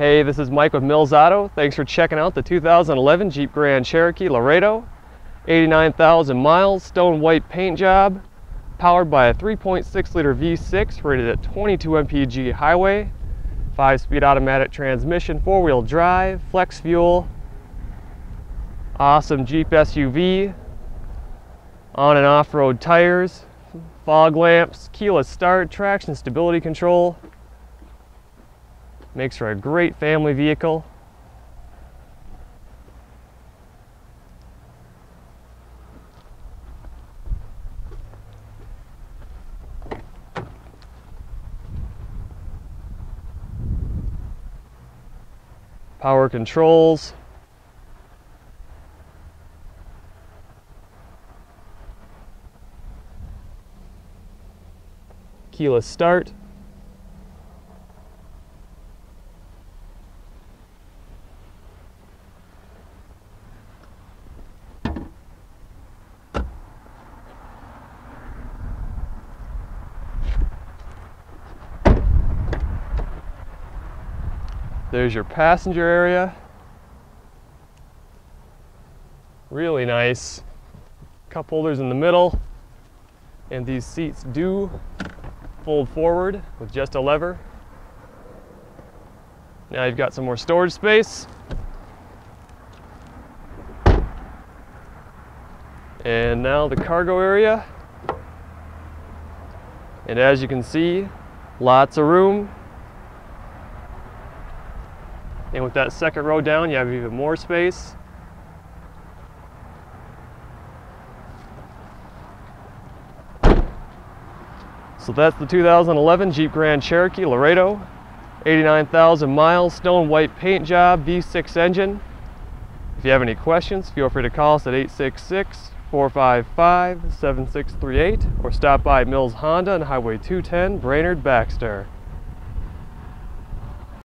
Hey, this is Mike with Mills Auto. Thanks for checking out the 2011 Jeep Grand Cherokee Laredo. 89,000 miles, stone white paint job, powered by a 3.6 liter V6 rated at 22 mpg highway, 5 speed automatic transmission, 4 wheel drive, flex fuel, awesome Jeep SUV, on and off road tires, fog lamps, keyless start, traction stability control. Makes for a great family vehicle. Power controls. Keyless start. There's your passenger area. Really nice. Cup holders in the middle. And these seats do fold forward with just a lever. Now you've got some more storage space. And now the cargo area. And as you can see, lots of room. And with that second row down, you have even more space. So that's the 2011 Jeep Grand Cherokee Laredo. 89,000 miles, stone white paint job, V6 engine. If you have any questions, feel free to call us at 866 455 7638 or stop by Mills Honda on Highway 210, Brainerd, Baxter.